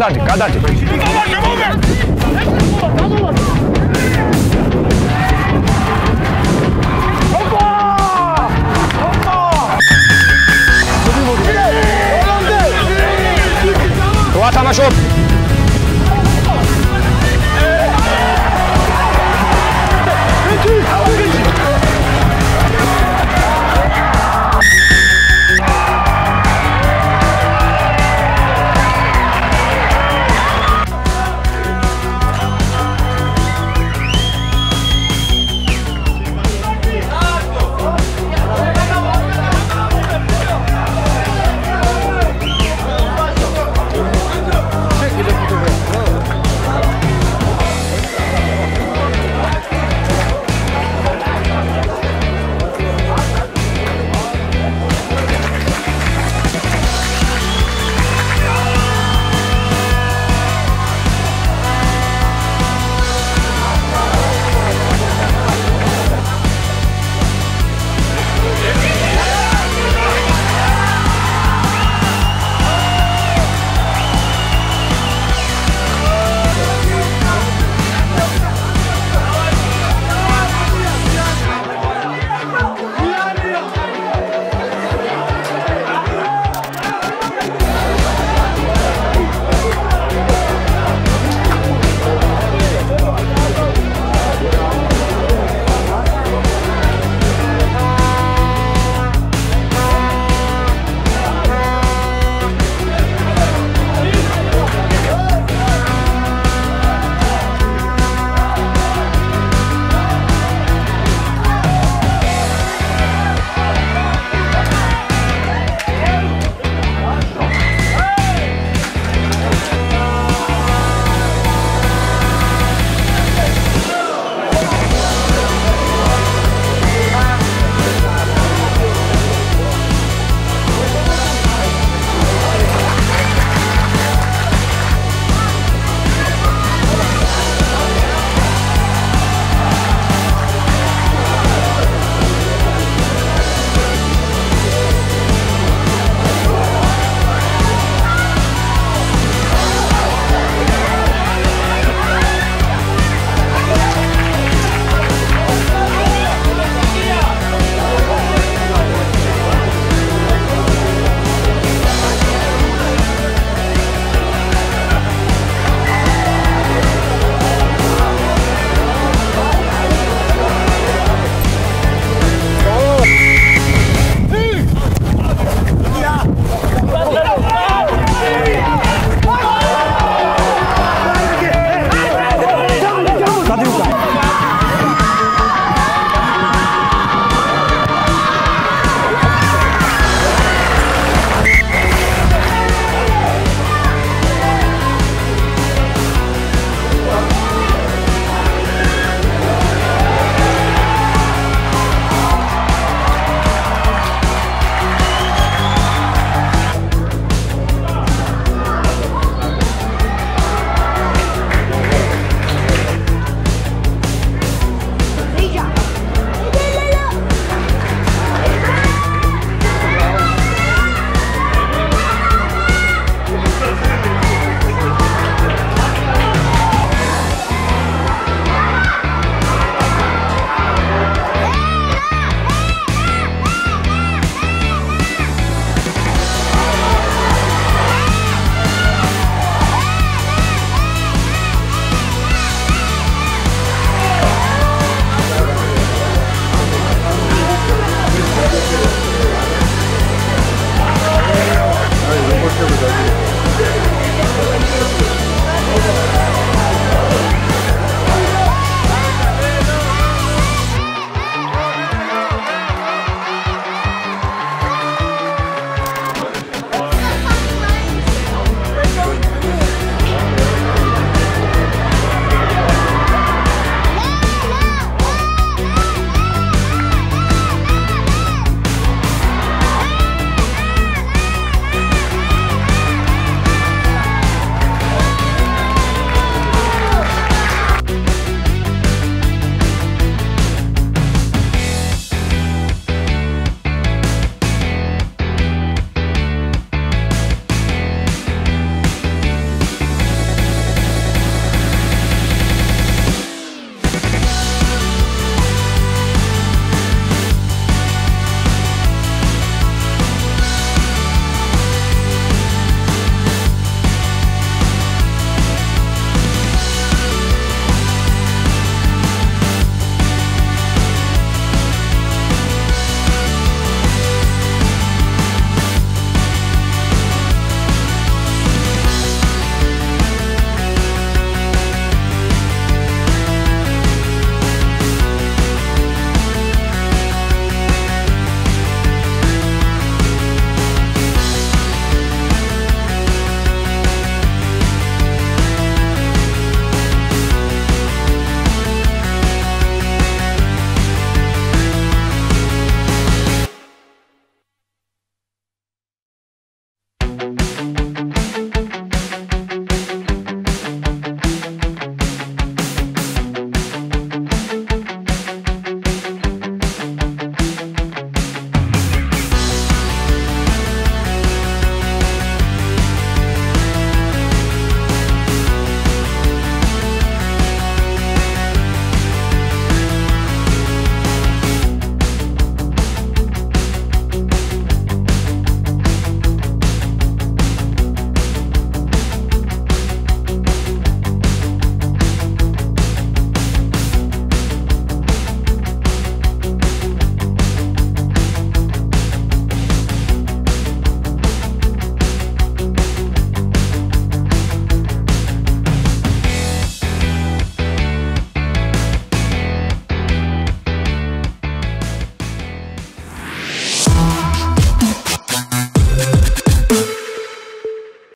Cadate,